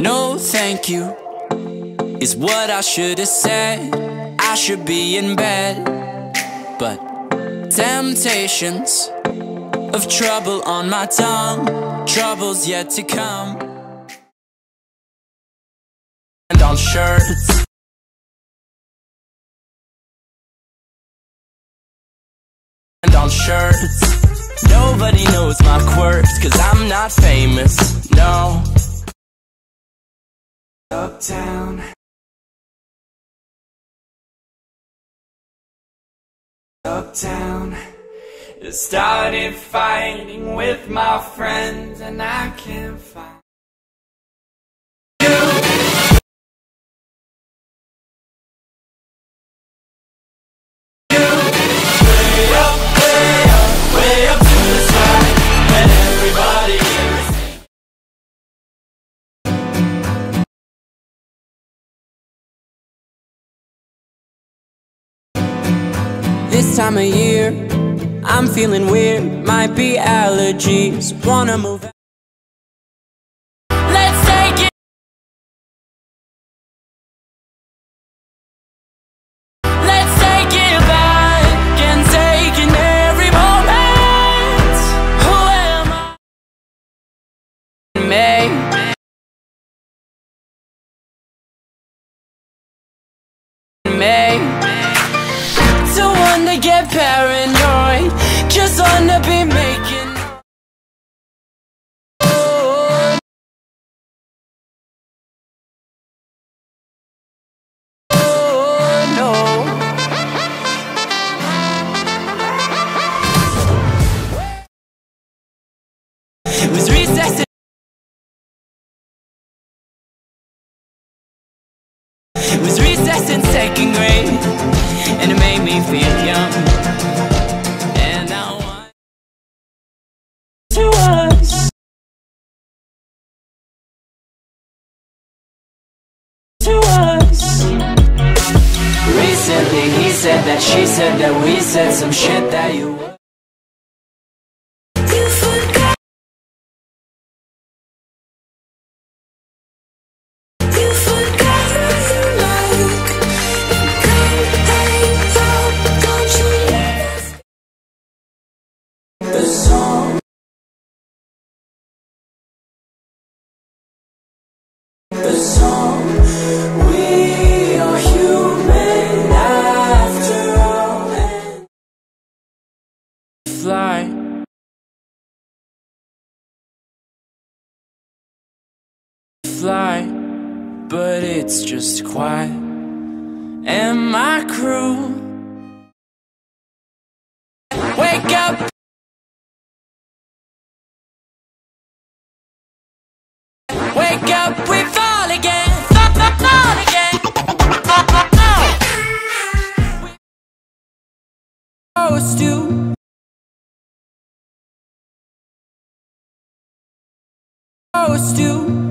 No, thank you is what I should have said. I should be in bed, but temptations of trouble on my tongue, troubles yet to come. And on shirts. And on shirts. Nobody knows my quirks, cause I'm not famous, no. Uptown. Uptown. Started fighting with my friends, and I can't find. This time of year, I'm feeling weird. Might be allergies. Wanna move. Paranoid Just wanna be making It was recess in second grade And it made me feel young said that she said that we said some shit that you would. You Fly But it's just quiet And my crew Wake up Wake up, we fall again. Fall, fall, fall again. Supposed to. Supposed to.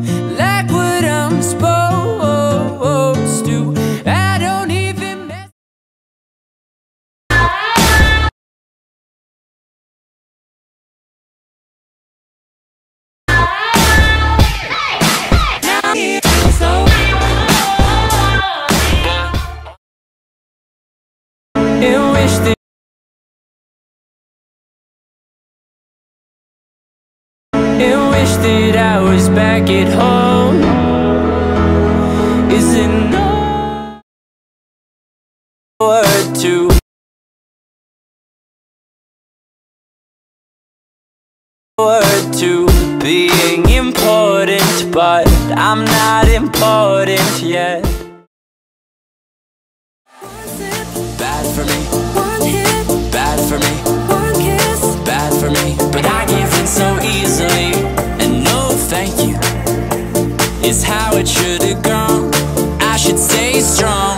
Back at home. Is it no word to word to being important But I'm not important yet? Bad for me, is how it should have gone. I should stay strong.